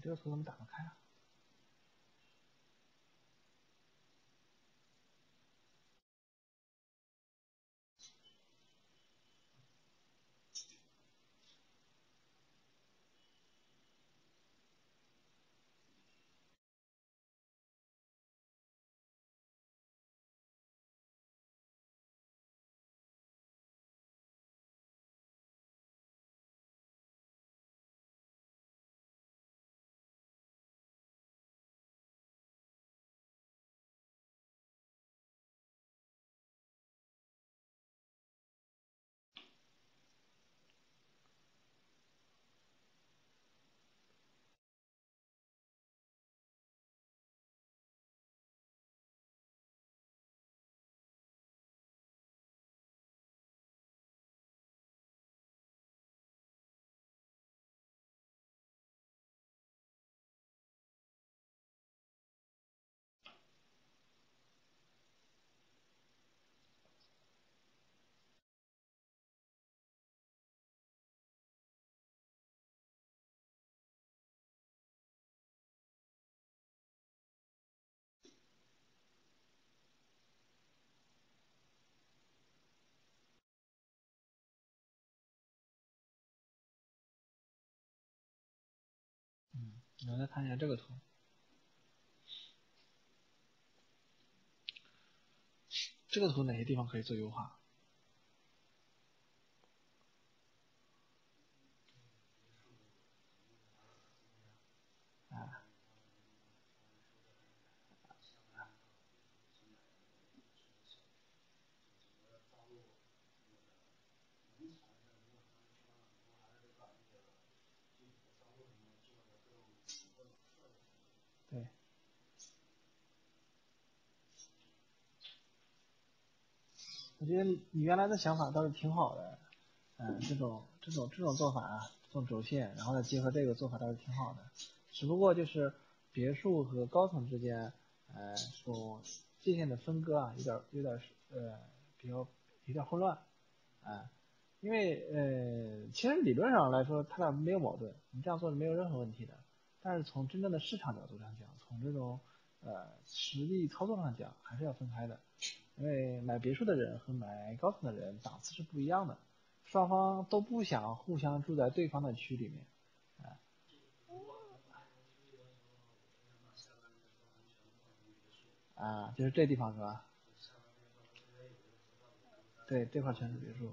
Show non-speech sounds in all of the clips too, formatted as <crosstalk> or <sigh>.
这个图怎么打不开啊？我们再看一下这个图，这个图哪些地方可以做优化？觉得你原来的想法倒是挺好的，嗯，这种这种这种做法啊，做轴线，然后再结合这个做法倒是挺好的，只不过就是别墅和高层之间，呃，这种界限的分割啊，有点有点呃比较有点混乱，啊，因为呃，其实理论上来说，它俩没有矛盾，你这样做是没有任何问题的，但是从真正的市场角度上讲，从这种呃实际操作上讲，还是要分开的。因为买别墅的人和买高层的人档次是不一样的，双方都不想互相住在对方的区里面，啊，就是这地方是吧？对，这块全是别墅，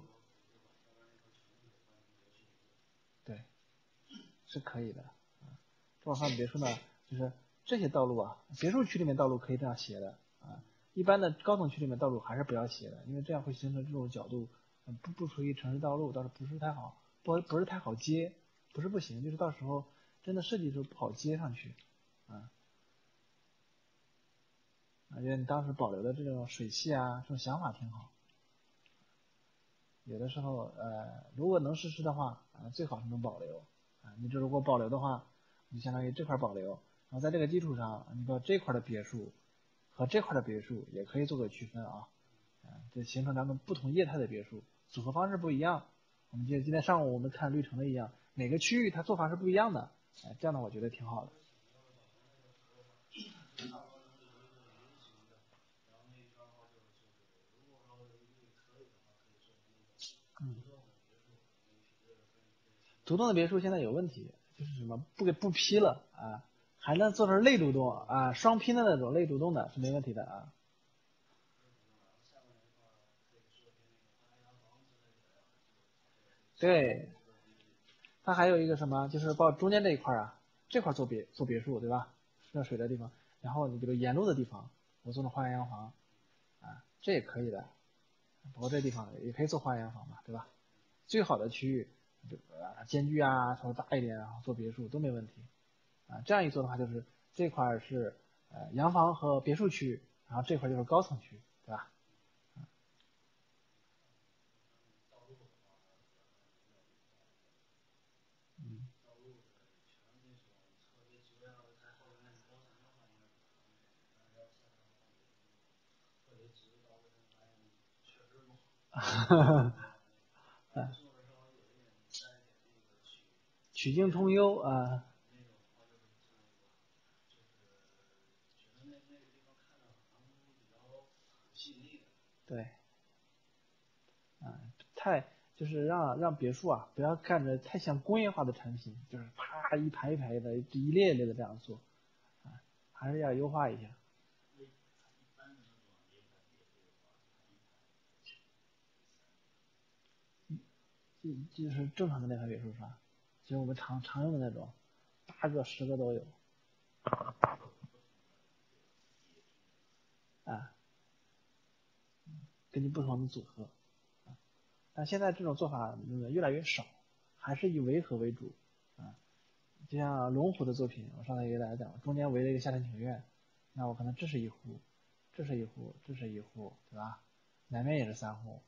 对，是可以的，这块别墅呢，就是这些道路啊，别墅区里面道路可以这样斜的，啊。一般的高层区里面道路还是不要斜的，因为这样会形成这种角度，不不属于城市道路，倒是不是太好，不不是太好接，不是不行，就是到时候真的设计的时候不好接上去，啊，我觉得你当时保留的这种水系啊，这种想法挺好，有的时候呃，如果能实施的话，啊，最好是能保留，啊，你这如果保留的话，你相当于这块保留，然后在这个基础上，你把这块的别墅。和这块的别墅也可以做个区分啊，啊，就形成咱们不同业态的别墅，组合方式不一样。我们就今天上午我们看绿城的一样，每个区域它做法是不一样的，哎，这样的我觉得挺好的。独栋的别墅现在有问题，就是什么不给不批了啊。还能做成类独栋啊，双拼的那种类独栋的是没问题的啊。对，它还有一个什么，就是把中间这一块啊，这块做别做别墅，对吧？热水的地方，然后你比如沿路的地方，我做成花园洋房，啊，这也可以的。不过这地方也可以做花园洋房嘛，对吧？最好的区域，啊，间距啊稍微大一点，然后做别墅都没问题。啊，这样一做的话，就是这块是呃洋房和别墅区，然后这块就是高层区，对吧？嗯。哈哈。曲径通幽啊。对，啊，太就是让让别墅啊，不要看着太像工业化的产品，就是啪一排一排的，一列列的这样做，啊，还是要优化一下。嗯，就就是正常的那套别墅是吧？就是我们常常用的那种，八个十个都有。<laughs> 啊，根据不同的组合，但现在这种做法越来越少，还是以围合为主，啊，就像龙湖的作品，我上次给大家讲，中间围了一个夏天庭院，那我可能这是一户，这是一户，这是一户，对吧？南面也是三户，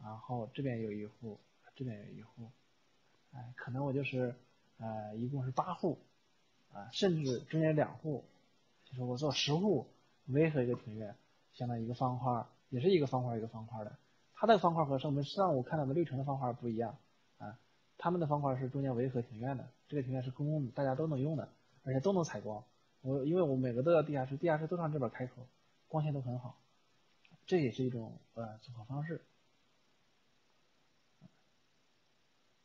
然后这边有一户，这边有一户，哎，可能我就是呃一共是八户，啊，甚至中间两户，就是我做十户。围合一个庭院，相当于一个方块，也是一个方块一个方块的。它的方块和我们上午看到的绿城的方块不一样啊，他们的方块是中间围合庭院的，这个庭院是公共的，大家都能用的，而且都能采光。我因为我每个都要地下室，地下室都上这边开口，光线都很好，这也是一种呃组合方式。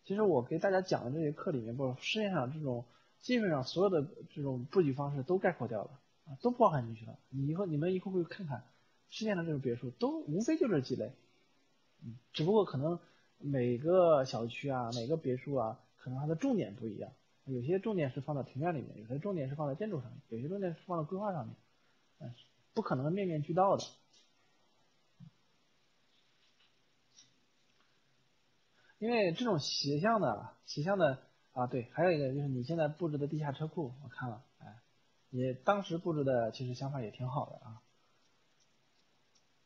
其实我给大家讲的这些课里面，不，世界上这种基本上所有的这种布局方式都概括掉了。都包含进去了。你以后你们以后会看看，市面上这种别墅都无非就这几类，嗯，只不过可能每个小区啊，每个别墅啊，可能它的重点不一样。有些重点是放在庭院里面，有些重点是放在建筑上面，有些重点是放在规划上面，嗯，不可能面面俱到的。因为这种斜向的斜向的啊，对，还有一个就是你现在布置的地下车库，我看了。你当时布置的其实想法也挺好的啊，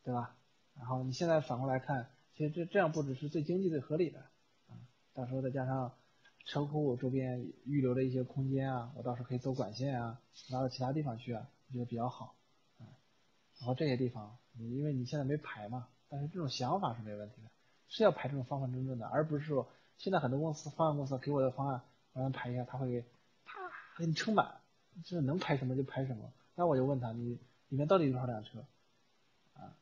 对吧？然后你现在反过来看，其实这这样布置是最经济最合理的啊。到时候再加上车库周边预留的一些空间啊，我到时候可以走管线啊，拉到其他地方去啊，我觉得比较好啊。然后这些地方，你因为你现在没排嘛，但是这种想法是没问题的，是要排这种方方正正的，而不是说现在很多公司方案公司给我的方案，我让排一下，他会啪给你撑满。就是能排什么就排什么，那我就问他，你里面到底有多少辆车？啊，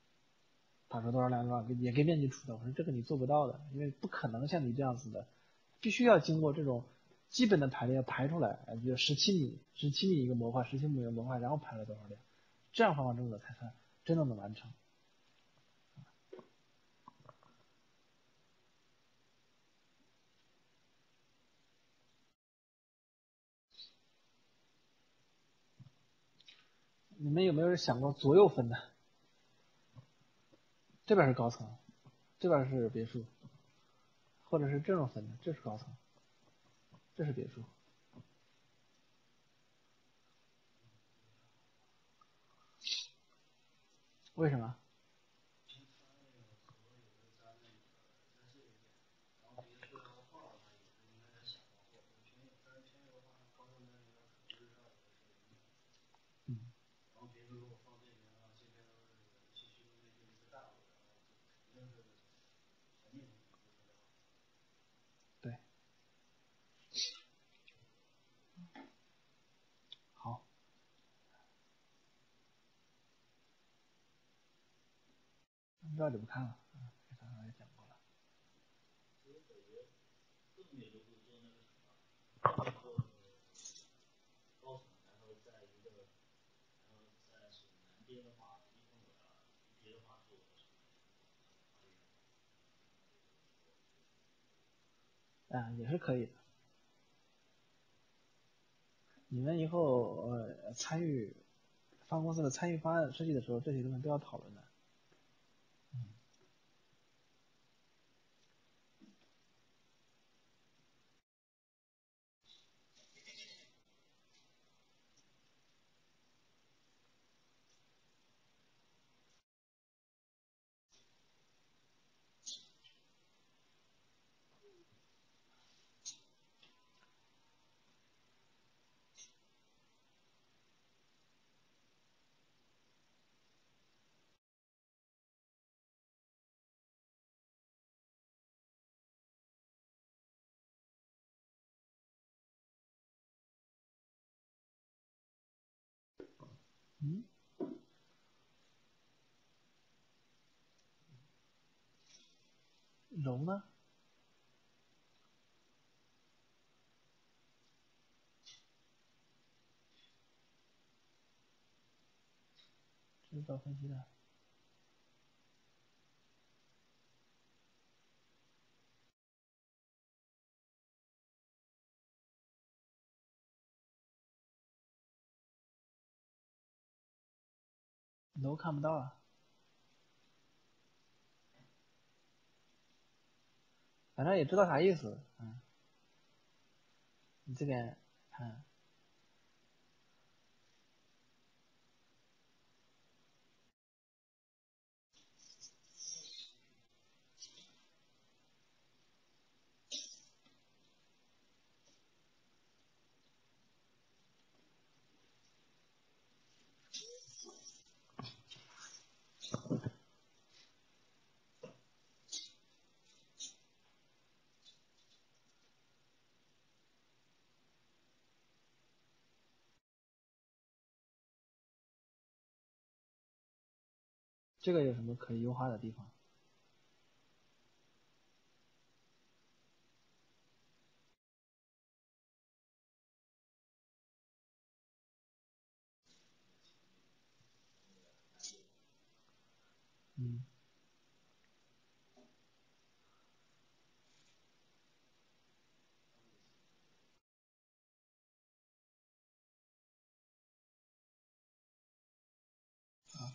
他说多少辆多少，也给面积出的。我说这个你做不到的，因为不可能像你这样子的，必须要经过这种基本的排列排出来，比如十七米，十七米一个模块，十七米一个模块，然后排了多少辆，这样方方正正才算真正的完成。你们有没有人想过左右分的？这边是高层，这边是别墅，或者是这种分的，这是高层，这是别墅。为什么？这就不看了，嗯，刚才也讲过了。啊，也是可以的。你们以后呃参与方公司的参与方案设计的时候，这些东西都要讨论的。柔呢？这是做分析的。都看不到啊，反正也知道啥意思，嗯，你这边看，这个有什么可以优化的地方？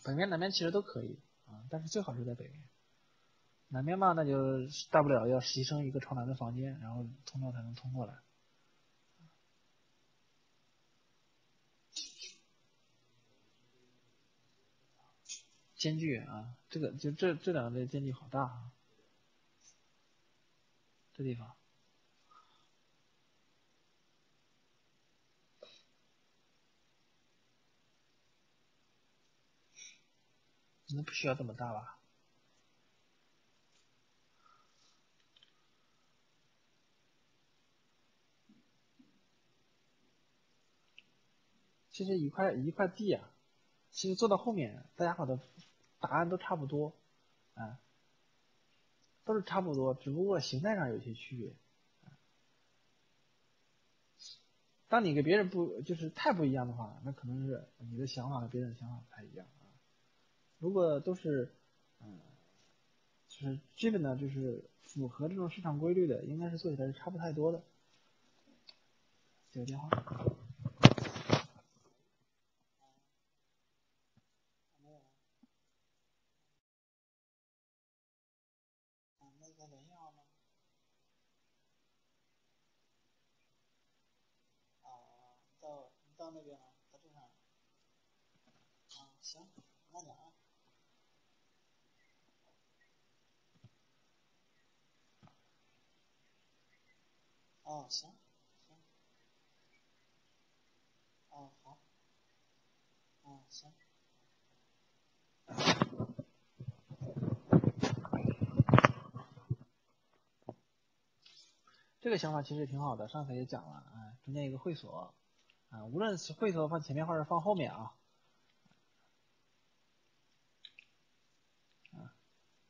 北面南面其实都可以啊，但是最好是在北面。南面嘛，那就大不了要牺牲一个朝南的房间，然后通道才能通过来。间距啊，这个就这这两个的间距好大啊，这地方。那不需要这么大吧？其实一块一块地啊，其实做到后面，大家伙的答案都差不多，啊，都是差不多，只不过形态上有些区别。当你跟别人不就是太不一样的话，那可能是你的想法和别人的想法不太一样。如果都是，嗯，就是基本呢，就是符合这种市场规律的，应该是做起来是差不太多的。接个电话。到那边了，到这上。啊，行，慢点啊。哦，行，行。哦，好。哦，行。这个想法其实挺好的，上次也讲了，啊，中间一个会所。啊，无论是会所放前面或者放后面啊，啊，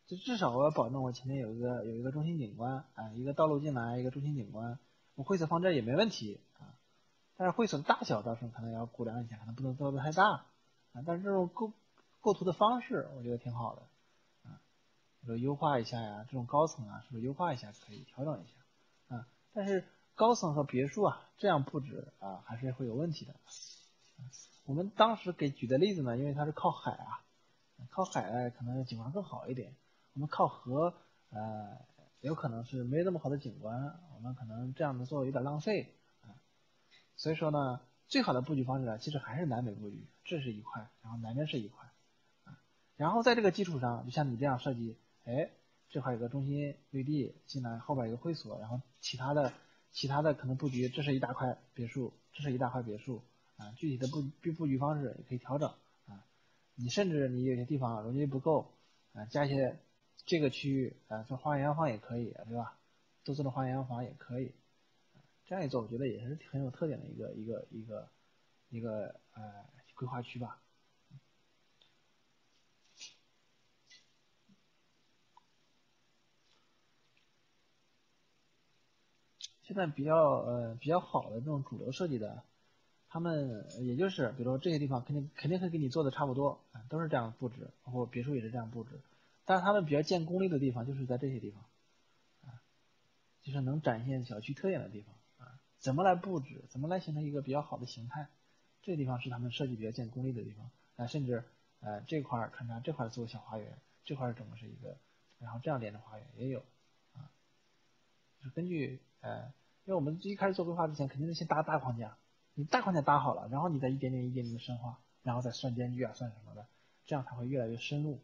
就至少我要保证我前面有一个有一个中心景观，啊，一个道路进来，一个中心景观，我会所放这也没问题啊。但是会所的大小到时候可能要估量一下，可能不能做的太大，啊，但是这种构构图的方式我觉得挺好的，啊，说优化一下呀，这种高层啊，是不是优化一下可以调整一下，啊，但是高层和别墅啊这样布置啊还是会有问题的。我们当时给举的例子呢，因为它是靠海啊，靠海可能景观更好一点。我们靠河，呃，有可能是没那么好的景观，我们可能这样子做有点浪费啊。所以说呢，最好的布局方式呢，其实还是南北布局，这是一块，然后南边是一块，啊，然后在这个基础上，就像你这样设计，哎，这块有个中心绿地进来，后边有个会所，然后其他的其他的可能布局，这是一大块别墅，这是一大块别墅。啊，具体的布布布局方式也可以调整啊。你甚至你有些地方容积不够啊，加一些这个区域啊做花园洋房也可以，对吧？多做的花园洋房也可以。这样一做，我觉得也是很有特点的一个一个一个一个呃规划区吧。现在比较呃比较好的这种主流设计的，他们也就是比如说这些地方肯定肯定会给你做的差不多，都是这样布置，包括别墅也是这样布置。但是他们比较见功力的地方就是在这些地方，啊，就是能展现小区特点的地方啊，怎么来布置，怎么来形成一个比较好的形态，这地方是他们设计比较见功力的地方啊，甚至呃这块儿看着这块做小花园，这块整个是一个，然后这样连着花园也有。是根据呃，因为我们一开始做规划之前，肯定是先搭大框架，你大框架搭好了，然后你再一点点一点点的深化，然后再算间距啊，算什么的，这样才会越来越深入。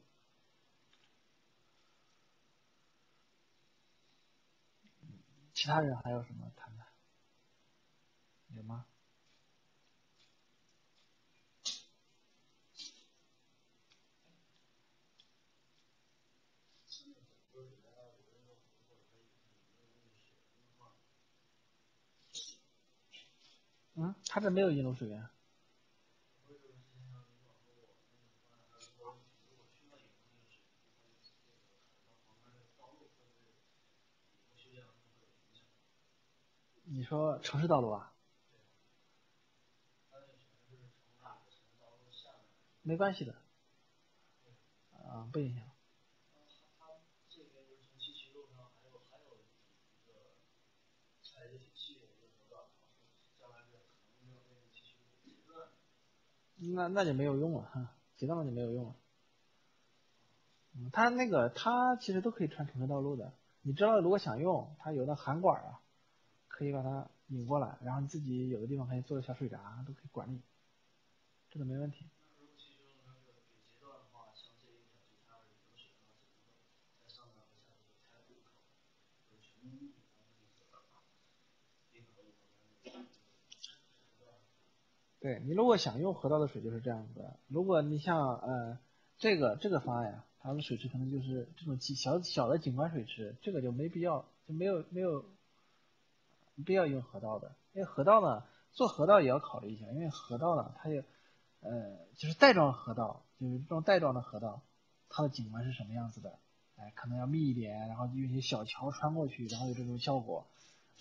其他人还有什么谈的？有吗？嗯，他这没有一路水源。你说城市道路啊？没关系的，啊，不影响。那那就没有用了哈，截断了就没有用了。嗯，它那个它其实都可以穿城市道路的，你知道如果想用，它有的涵管啊，可以把它引过来，然后你自己有的地方可以做个小水闸，都可以管理，这个没问题。对你如果想用河道的水就是这样子的，如果你像呃这个这个方案呀，它的水池可能就是这种小小的景观水池，这个就没必要，就没有没有必要用河道的，因为河道呢做河道也要考虑一下，因为河道呢它也呃就是带状河道，就是这种带状的河道，它的景观是什么样子的，哎可能要密一点，然后用一些小桥穿过去，然后有这种效果，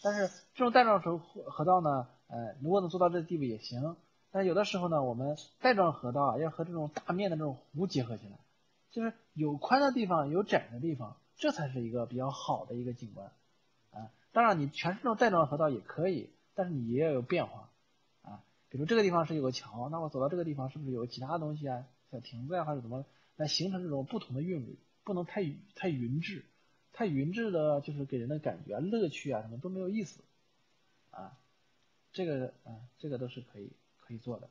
但是这种带状河河道呢，呃如果能做到这个地步也行。但有的时候呢，我们带状河道，要和这种大面的这种湖结合起来，就是有宽的地方，有窄的地方，这才是一个比较好的一个景观，啊，当然你全是这种带状河道也可以，但是你也要有变化，啊，比如这个地方是有个桥，那我走到这个地方是不是有其他东西啊，小亭子啊，或者怎么来形成这种不同的韵律，不能太太匀质，太匀质的，就是给人的感觉啊，乐趣啊什么都没有意思，啊，这个啊，这个都是可以。可以做的，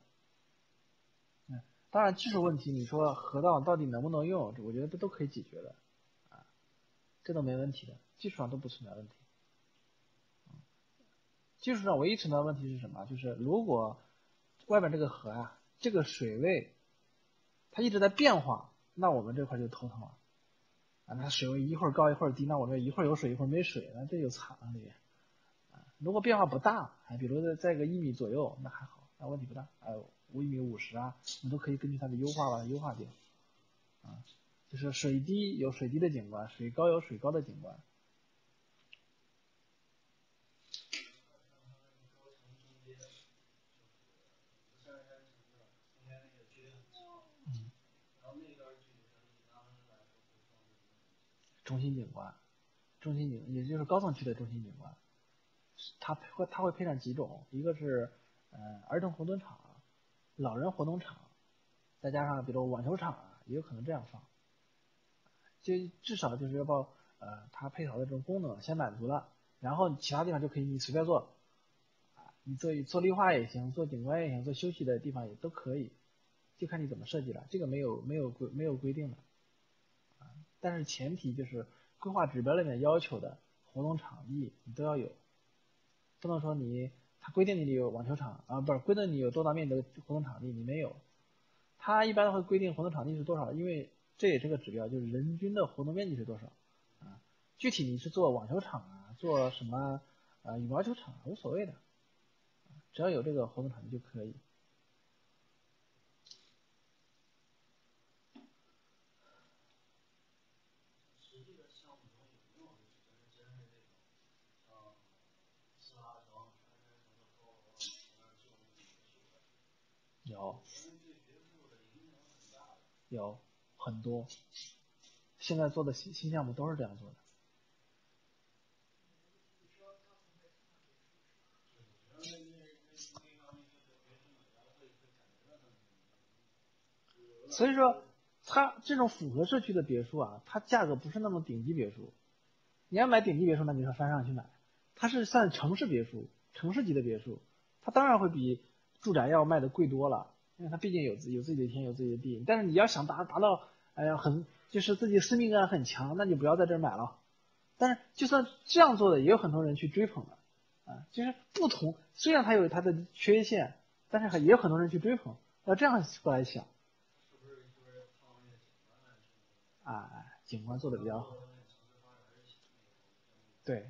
嗯，当然技术问题，你说河道到底能不能用，我觉得这都可以解决的，啊，这都没问题的，技术上都不存在问题。技术上唯一存在问题是什么？就是如果外面这个河啊，这个水位它一直在变化，那我们这块就头疼了，啊，那水位一会儿高一会儿低，那我这一会儿有水一会儿没水，那这就惨了这，啊，如果变化不大，哎，比如在在个一米左右，那还好。那问题不大，哎，五米五十啊，你都可以根据它的优化把它优化掉，啊，就是水低有水低的景观，水高有水高的景观。中心景观，中心景，也就是高层区的中心景观，它会它会配上几种，一个是。呃，儿童活动场、老人活动场，再加上比如网球场啊，也有可能这样放。就至少就是要把呃它配套的这种功能先满足了，然后其他地方就可以你随便做，啊，你做做绿化也行，做景观也行，做休息的地方也都可以，就看你怎么设计了。这个没有没有规没有规定的，但是前提就是规划指标里面要求的活动场地你都要有，不能说你。它规定你有网球场啊，不是规定你有多大面积的活动场地，你没有。它一般会规定活动场地是多少，因为这也是个指标，就是人均的活动面积是多少啊。具体你是做网球场啊，做什么啊羽毛球场无所谓的，只要有这个活动场地就可以。有，有很多，现在做的新新项目都是这样做的。所以说，它这种符合社区的别墅啊，它价格不是那么顶级别墅。你要买顶级别墅，那你上山上去买。它是算城市别墅，城市级的别墅，它当然会比住宅要卖的贵多了，因为它毕竟有自有自己的田，有自己的地。但是你要想达达到，哎呀，很就是自己私密感很强，那就不要在这儿买了。但是就算这样做的，也有很多人去追捧的，啊，就是不同，虽然它有它的缺陷，但是也有很多人去追捧。要这样过来想。啊，景观做的比较好。对，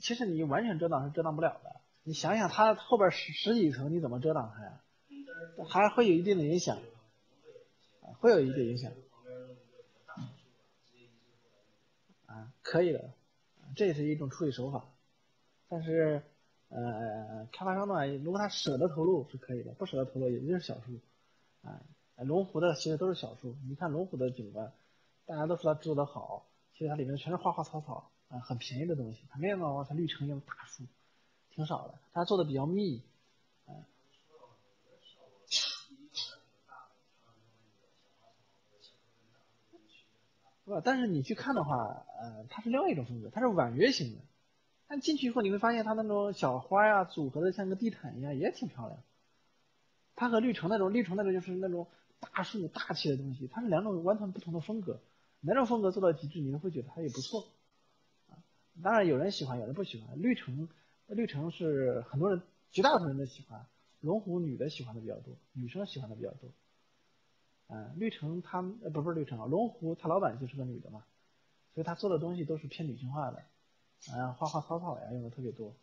其实你完全遮挡是遮挡不了的，你想想它后边十十几层你怎么遮挡它呀？还会有一定的影响，会有一定影响。啊，可以的，这也是一种处理手法。但是，呃，开发商呢，如果他舍得投入是可以的，不舍得投入也就是小数。啊，龙湖的其实都是小数。你看龙湖的景观，大家都说它做的好，其实它里面全是花花草草。啊，很便宜的东西，它没有那像绿城一样大树，挺少的。它做的比较密，嗯。是吧？但是你去看的话，呃，它是另外一种风格，它是婉约型的。但进去以后你会发现，它那种小花呀，组合的像个地毯一样，也挺漂亮。它和绿城那种，绿城那种就是那种大树大气的东西，它是两种完全不同的风格。哪种风格做到极致，你都会觉得它也不错。当然有人喜欢，有人不喜欢。绿城，绿城是很多人，绝大部分人都喜欢。龙湖女的喜欢的比较多，女生喜欢的比较多。嗯，绿城他呃不不是绿城啊，龙湖他老板就是个女的嘛，所以他做的东西都是偏女性化的，啊花花草草呀用的特别多。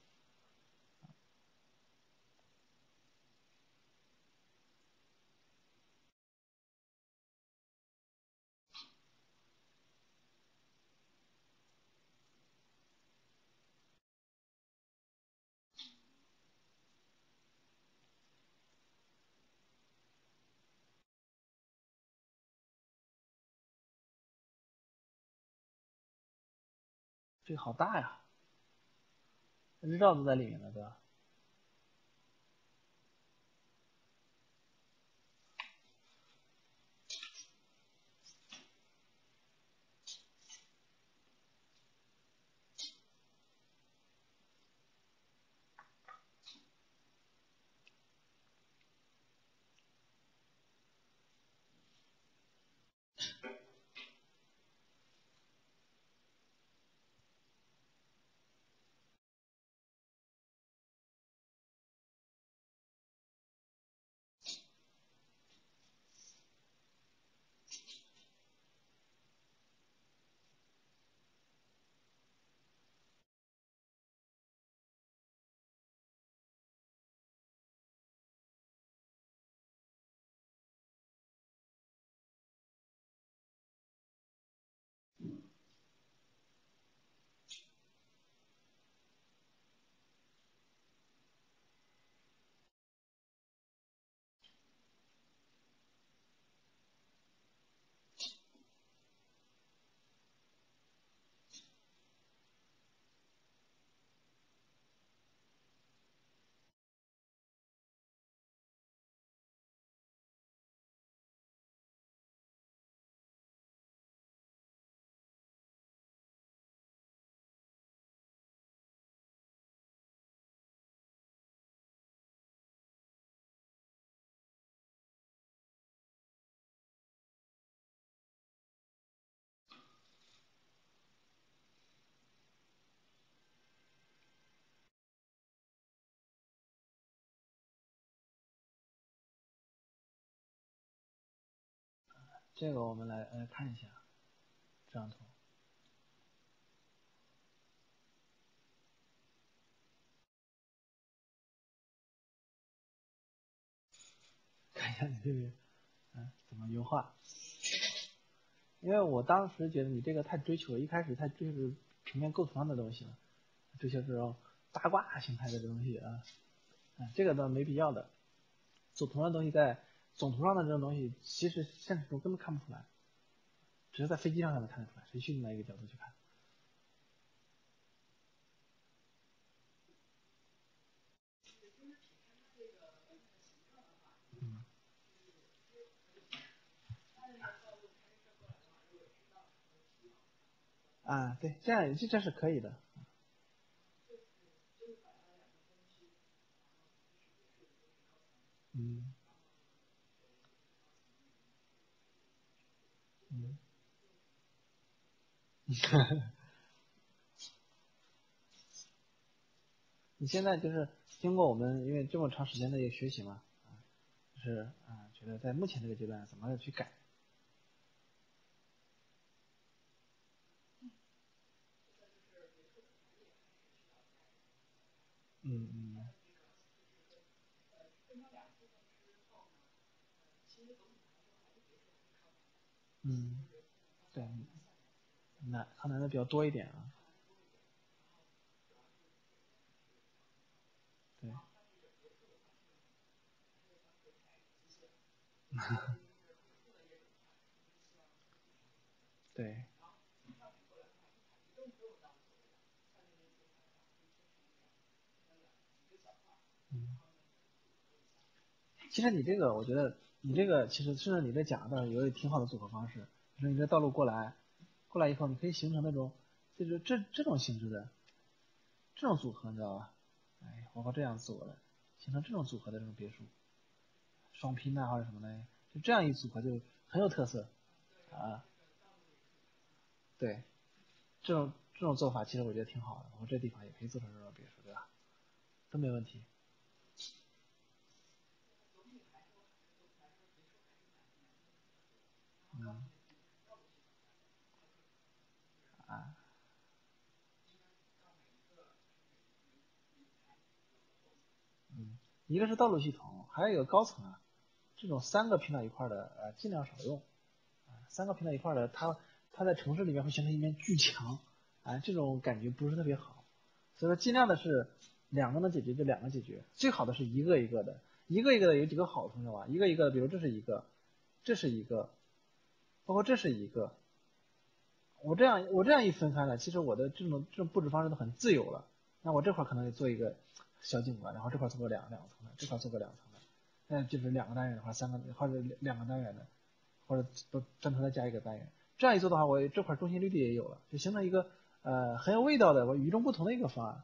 这好大呀，日照都在里面了，对吧？这个我们来来看一下这张图，<laughs> 看一下你这边，嗯，怎么优化？因为我当时觉得你这个太追求，一开始太追求平面构图上的东西了，追求这种八卦形态的东西啊，嗯，这个倒没必要的。做同样东西在总图上的这种东西，其实现实中根本看不出来，只是在飞机上才能看得出来。谁去哪一个角度去看？啊，对，这样这这是可以的。嗯。<laughs> 你现在就是经过我们因为这么长时间的一个学习嘛，啊，就是啊，觉得在目前这个阶段怎么样去改？嗯嗯。嗯，难，它难的比较多一点啊。对。<laughs> 对。嗯。其实你这个，我觉得你这个其实顺着你在讲的，有一挺好的组合方式。你说你这道路过来，过来以后，你可以形成那种，就是这这种形式的，这种组合，你知道吧？哎，包括这样做的，形成这种组合的这种别墅，双拼呐或者什么的，就这样一组合就很有特色啊。对，这种这种做法其实我觉得挺好的，我这地方也可以做成这种别墅，对吧？都没问题。嗯。一个是道路系统，还有一个高层啊，这种三个拼到一块的，呃，尽量少用。三个拼到一块的，它它在城市里面会形成一面巨墙，啊，这种感觉不是特别好。所以说尽量的是两个能解决就两个解决，最好的是一个一个的，一个一个的有几个好处知道吧？一个一个，比如这是一个，这是一个，包括这是一个。我这样我这样一分开了，其实我的这种这种布置方式都很自由了。那我这块可能得做一个小景观，然后这块做个两两层的，这块做个两层的，那就是两个单元的话，三个或者两个单元的，或者都单独再加一个单元。这样一做的话，我这块中心绿地也有了，就形成一个呃很有味道的我与众不同的一个方案。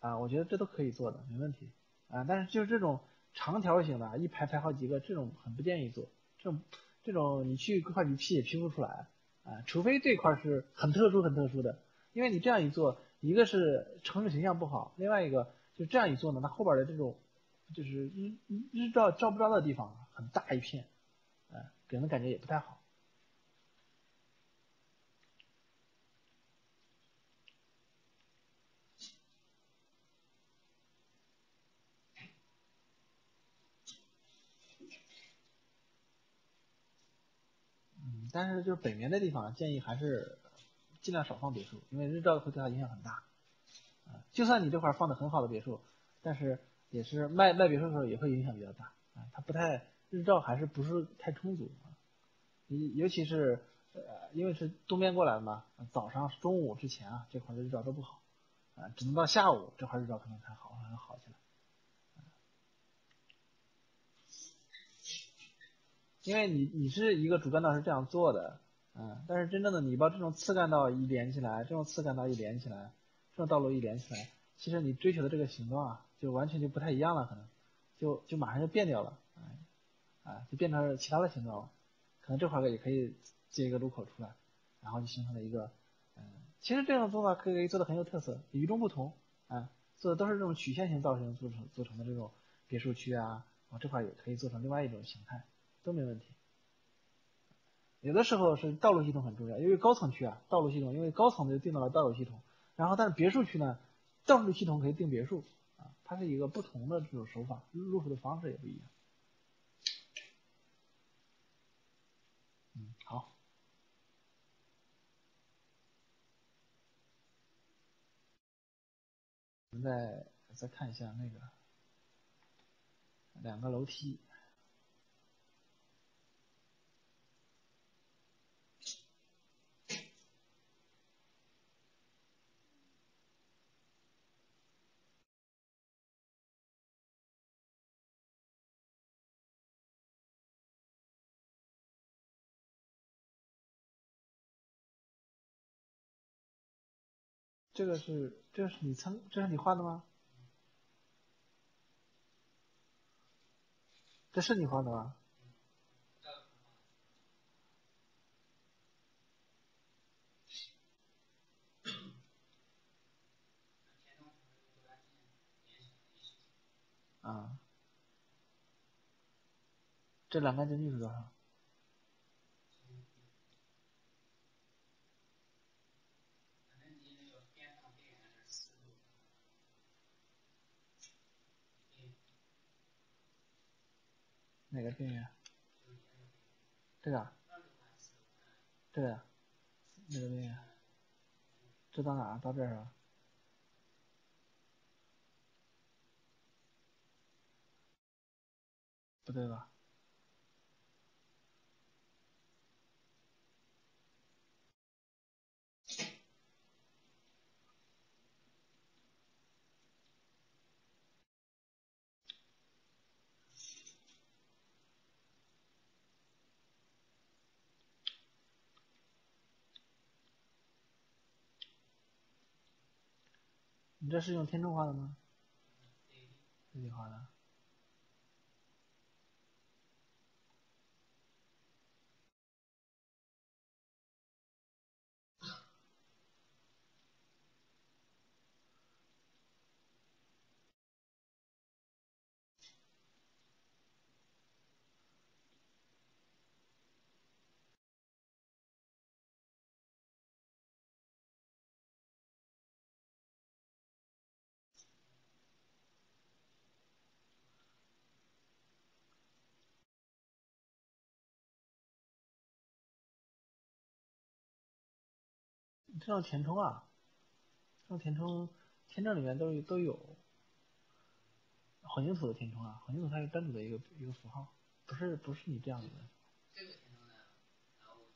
啊，我觉得这都可以做的，没问题。啊，但是就是这种长条形的，一排排好几个，这种很不建议做。这种这种你去规划局批也批不出来。啊，除非这块是很特殊、很特殊的，因为你这样一做，一个是城市形象不好，另外一个就这样一做呢，它后边的这种就是日日照照不着的地方很大一片，啊，给人的感觉也不太好。但是就是北面的地方，建议还是尽量少放别墅，因为日照会对它影响很大。啊，就算你这块放的很好的别墅，但是也是卖卖别墅的时候也会影响比较大。啊，它不太日照还是不是太充足啊？你尤其是呃，因为是东边过来的嘛，早上中午之前啊，这块的日照都不好，啊，只能到下午这块日照可能才好才能好起来。因为你你是一个主干道是这样做的，嗯，但是真正的你把这种次干道一连起来，这种次干道一连起来，这种道路一连起来，其实你追求的这个形状啊，就完全就不太一样了，可能就就马上就变掉了，啊，就变成其他的形状了，可能这块儿也可以接一个路口出来，然后就形成了一个，嗯，其实这种做法可以做的很有特色，与众不同，啊，做的都是这种曲线型造型组成组成的这种别墅区啊，啊这块也可以做成另外一种形态。都没问题。有的时候是道路系统很重要，因为高层区啊，道路系统因为高层就定到了道路系统，然后但是别墅区呢，道路系统可以定别墅啊，它是一个不同的这种手法，入户的方式也不一样。嗯，好。我们再再看一下那个两个楼梯。这个是，这是你参，这是你画的吗？这是你画的吗？啊，这两杆间距是多少？哪个边缘？这个？这个？哪个边缘？这到哪？到这儿？不对吧？你这是用天秤画的吗？自己画的。这种填充啊，这种填充，天秤里面都都有混凝土的填充啊，混凝土它是单独的一个一个符号，不是不是你这样子的。这个填充呢，然后就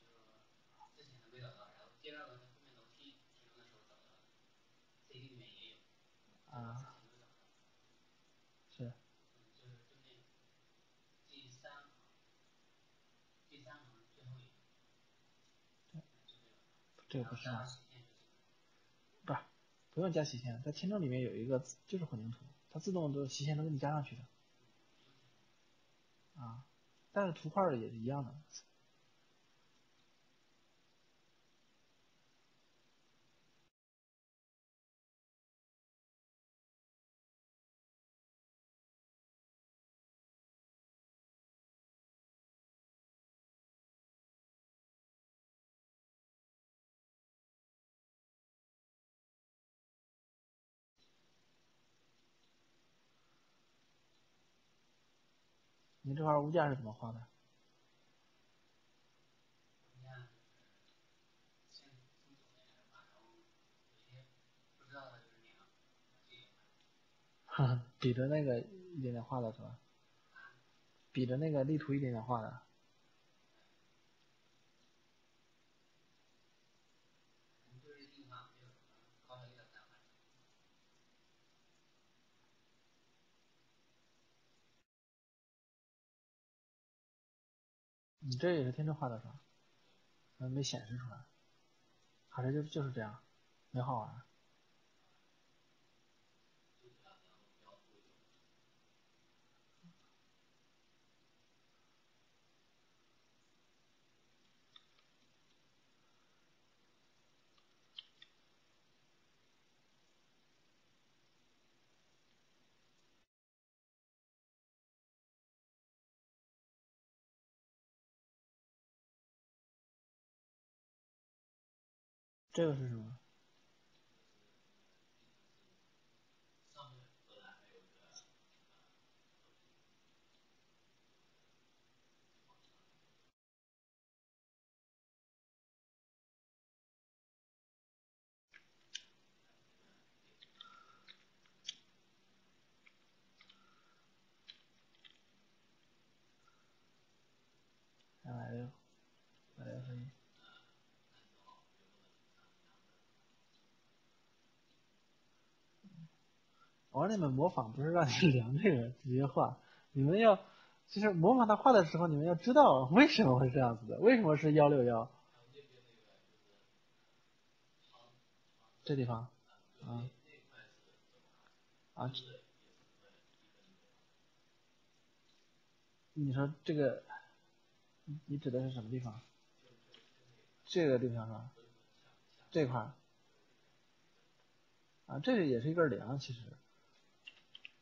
之前的没找到，然后第二个后面楼梯填充的时候里面也有，啊。是。嗯，就是对面第三行，第三行最后一个。这个不是吗？不是，不用加斜线，在签证里面有一个就是混凝土，它自动都斜线都给你加上去的。啊，但是图块也是一样的。这块物价是怎么画的？哈哈比着那个一点点画的是吧？比着那个例图一点点画的。你这也是天真画的是吧？嗯，没显示出来，还是就就是这样，没好玩。这个是什么？上面本来还有一个来来六，来六分一。我让你们模仿，不是让你 <laughs> 量这个直接画，你们要，就是模仿他画的时候，你们要知道为什么会这样子的，为什么是幺六幺这地方啊啊？你说这个，你指的是什么地方？这个地方是吧？这块儿啊，这个也是一根梁，其实。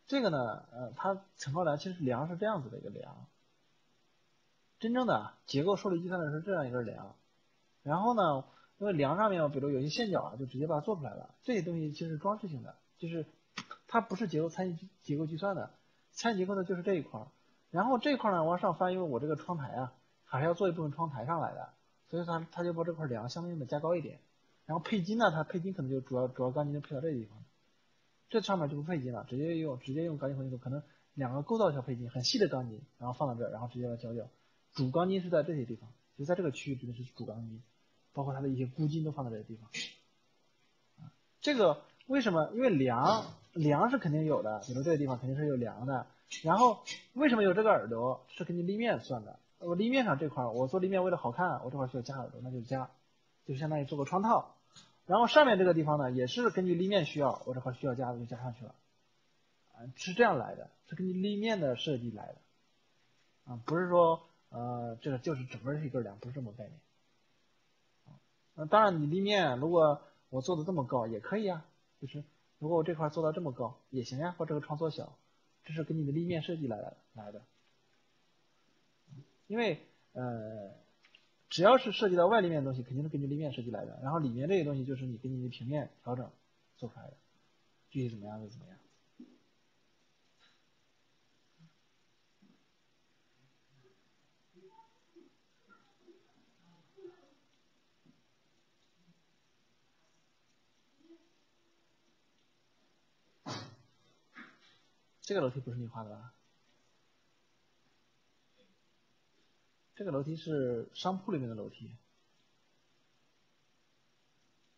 这个呢，呃，它层高梁其实梁是这样子的一个梁，真正的结构受力计算的是这样一根梁，然后呢，因为梁上面比如有些线角啊，就直接把它做出来了，这些东西其实是装饰性的，就是它不是结构参与结构计算的，参与结构的就是这一块儿，然后这块儿呢往上翻，因为我这个窗台啊，还是要做一部分窗台上来的，所以它它就把这块梁相应的加高一点，然后配筋呢，它配筋可能就主要主要钢筋就配到这个地方。这上面就不配筋了，直接用直接用钢筋混凝土，可能两个构造小配筋，很细的钢筋，然后放到这儿，然后直接来浇掉。主钢筋是在这些地方，就在这个区域指的是主钢筋，包括它的一些箍筋都放在这个地方。这个为什么？因为梁梁是肯定有的，比如这个地方肯定是有梁的。然后为什么有这个耳朵？是根据立面算的。我立面上这块，我做立面为了好看，我这块需要加耳朵，那就加，就相当于做个窗套。然后上面这个地方呢，也是根据立面需要，我这块需要加的就加上去了，啊，是这样来的，是根据立面的设计来的，啊，不是说呃这个就是整个是一根梁，不是这么概念，啊，那当然你立面如果我做的这么高也可以啊，就是如果我这块做到这么高也行呀，把这个窗做小，这是根据你的立面设计来的来的，因为呃。只要是涉及到外立面的东西，肯定是根据立面设计来的。然后里面这些东西就是你根据你的平面调整做出来的，具体怎么样就怎么样。这个楼梯不是你画的吧？这个楼梯是商铺里面的楼梯，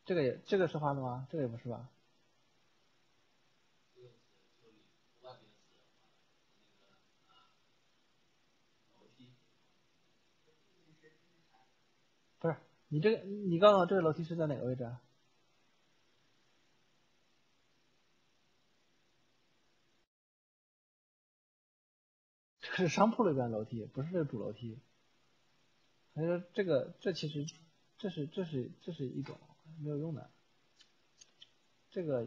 这个也这个是画的吗？这个也不是吧？不是，你这个你告诉我这个楼梯是在哪个位置啊？这是商铺里边的楼梯，不是这个主楼梯。所以说这个这其实这是这是这是一种没有用的，这个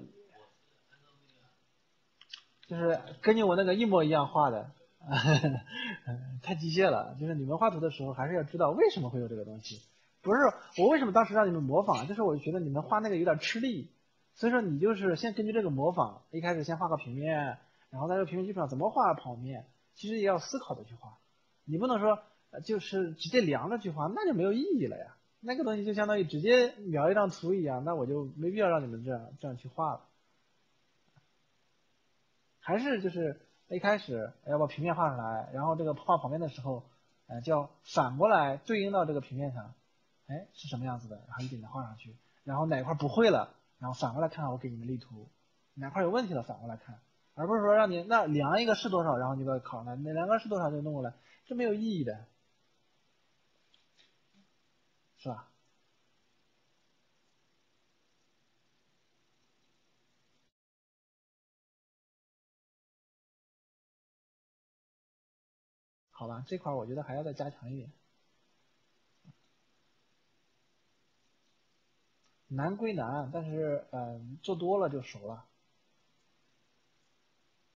就是根据我那个一模一样画的，<laughs> 太机械了。就是你们画图的时候还是要知道为什么会有这个东西。不是我为什么当时让你们模仿，就是我觉得你们画那个有点吃力，所以说你就是先根据这个模仿，一开始先画个平面，然后在这个平面基础上怎么画剖面，其实也要思考的去画，你不能说就是直接量着去画，那就没有意义了呀。那个东西就相当于直接描一张图一样，那我就没必要让你们这样这样去画了。还是就是一开始要把平面画出来，然后这个画旁边的时候，呃，就要反过来对应到这个平面上，哎，是什么样子的，然后一点点画上去，然后哪块不会了，然后反过来看看我给你们例图，哪块有问题了反过来看，而不是说让你那量一个是多少，然后你把它考上来，那量个是多少就弄过来，这没有意义的，是吧？好吧，这块儿我觉得还要再加强一点。难归难，但是嗯、做多了就熟了。